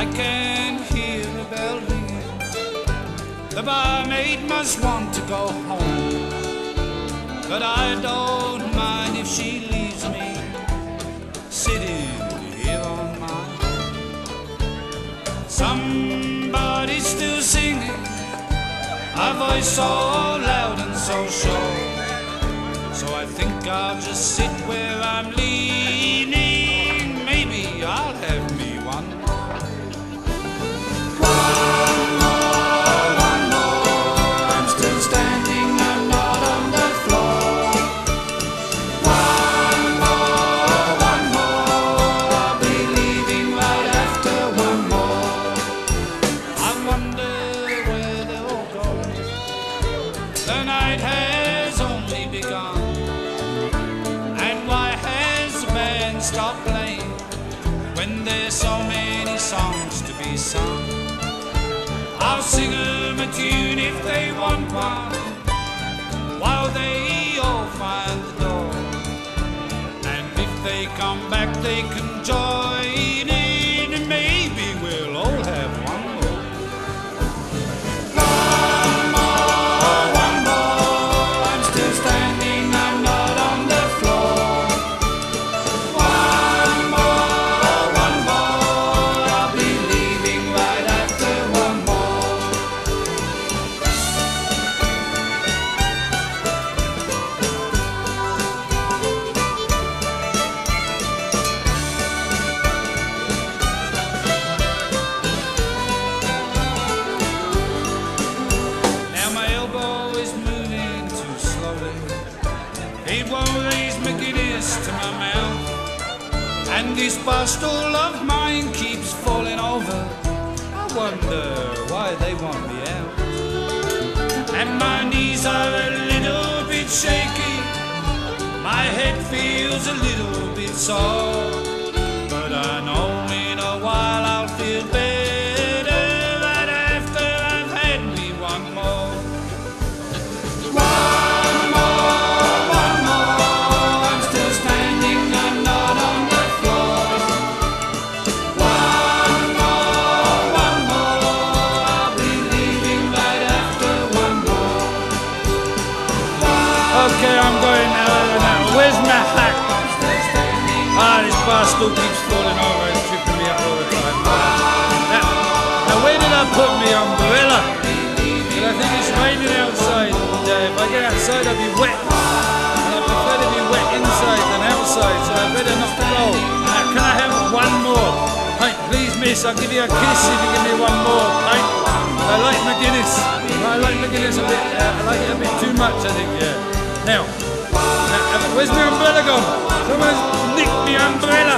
I can hear a bell ringing. The barmaid must want to go home. But I don't mind if she leaves me sitting here on my own. Somebody's still singing, a voice so loud and so sure. So I think I'll just sit where I'm leaving. Songs to be sung? I'll sing 'em a tune if they want one, while they all find the door. And if they come back, they can join Raise my Guinness to my mouth. And this stool of mine keeps falling over. I wonder why they want me out. And my knees are a little bit shaky. My head feels a little bit sore. Where's my hat? Ah, this bar stool keeps falling over and tripping me up all the time. Now, now where did I put my umbrella? But I think it's raining outside. Uh, if I get outside, I'll be wet. And I prefer to be wet inside than outside, so I better not go. Now, can I have one more? Hey, please, miss, I'll give you a kiss if you give me one more. Hey, I like my Guinness. I like my Guinness a bit. Uh, I like it a bit too much, I think. Yeah. Now, where's my umbrella gone? Someone's nicked my umbrella.